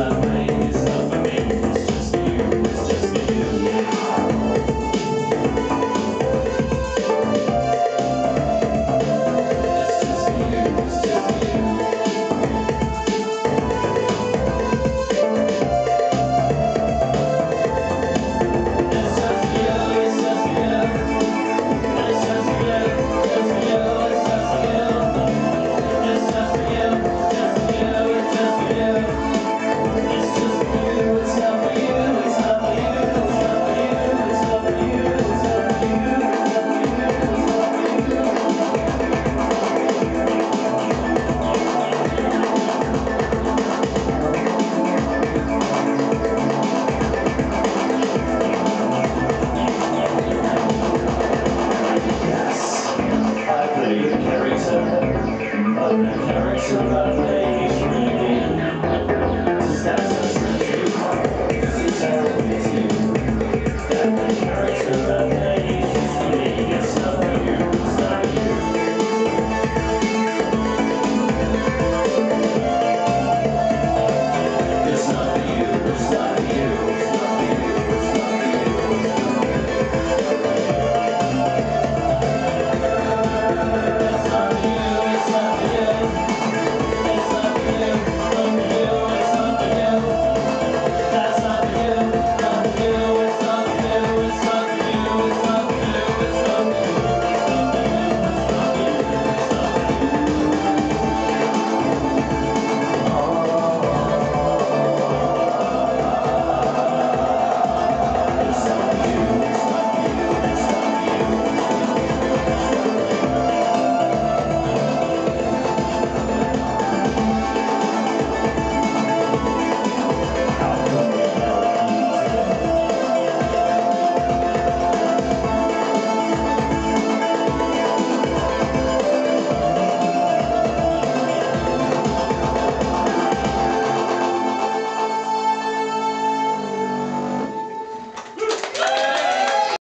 Gracias. the character, but the character of the play Does that? Just that's